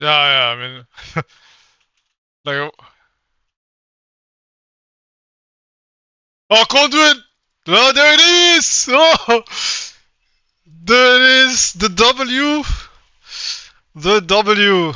Yeah, yeah, I mean, like, oh, conduit! Oh, there it is! Oh, there it is! The W! The W!